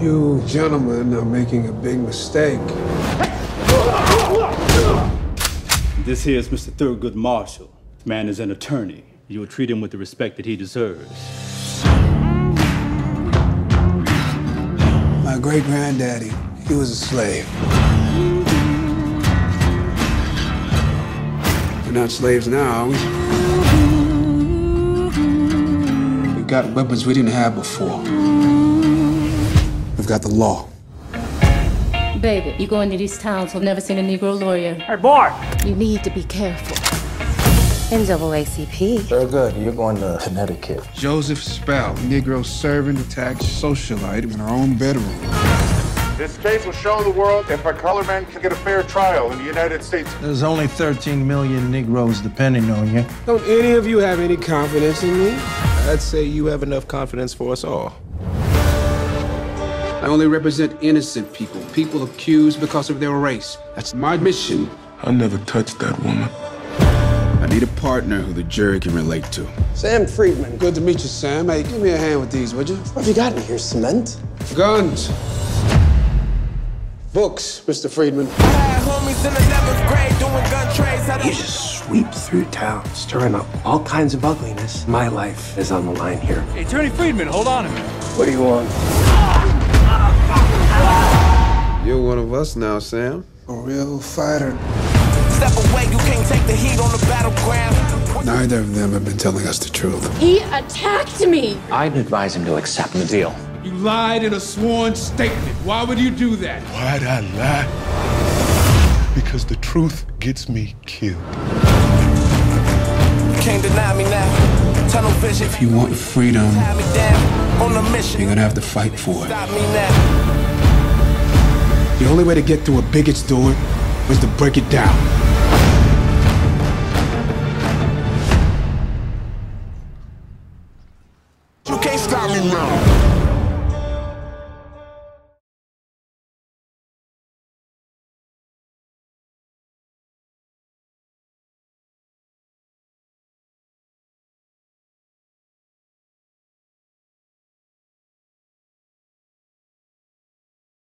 gentlemen are making a big mistake. This here is Mr. Thurgood Marshall. Man is an attorney. You will treat him with the respect that he deserves. My great granddaddy, he was a slave. We're not slaves now, are we? We've got weapons we didn't have before. We've got the law. Baby, you go into these towns who've never seen a Negro lawyer. Hey, boy! You need to be careful. NAACP. good. you're going to Connecticut. Joseph Spell, Negro servant attacked socialite in her own bedroom. This case will show the world if a color man can get a fair trial in the United States. There's only 13 million Negroes depending on you. Don't any of you have any confidence in me? I'd say you have enough confidence for us all. I only represent innocent people, people accused because of their race. That's my mission. I never touched that woman. I need a partner who the jury can relate to. Sam Friedman. Good to meet you, Sam. Hey, give me a hand with these, would you? What have you got in here? Cement? Guns. Books, Mr. Friedman. You just sweep through town, stirring up all kinds of ugliness. My life is on the line here. Hey, Attorney Friedman, hold on a minute. What do you want? You're one of us now, Sam. A real fighter. Step away, you can't take the heat on the battleground. Neither of them have been telling us the truth. He attacked me! I'd advise him to accept the deal. You lied in a sworn statement. Why would you do that? Why'd I lie? Because the truth gets me killed. Can't deny me now. Tunnel vision. If you want freedom, Tie me down on a mission. you're gonna have to fight for it. Stop me now. The only way to get through a bigot's door is to break it down. You can't stop me now.